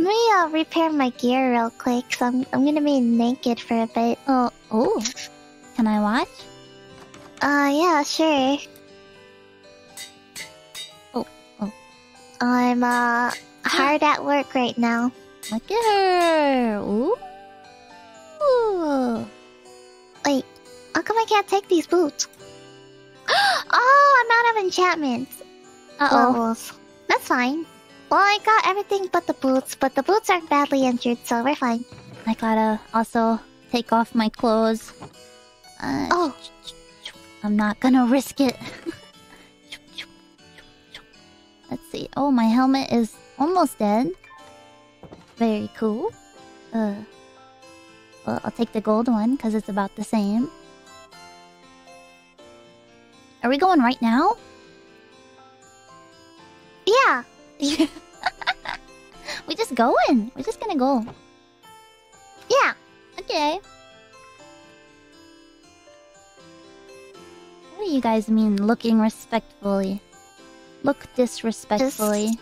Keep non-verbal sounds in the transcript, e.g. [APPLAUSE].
Let me uh, repair my gear real quick. So I'm I'm gonna be naked for a bit. Oh, oh. Can I watch? Uh, yeah, sure. Oh, oh. I'm uh hard at work right now. Look at her. Ooh. Ooh. Wait, how come I can't take these boots? [GASPS] oh, I'm out of enchantments. Uh-oh. Levels. That's fine. Well, I got everything but the boots, but the boots aren't badly injured, so we're fine. I gotta also take off my clothes. Uh, Oh, I'm not gonna risk it. Let's see. Oh, my helmet is almost dead. Very cool. Uh, well, I'll take the gold one because it's about the same. Are we going right now? yeah. [LAUGHS] just going. We're just gonna go. Yeah. Okay. What do you guys mean looking respectfully? Look disrespectfully.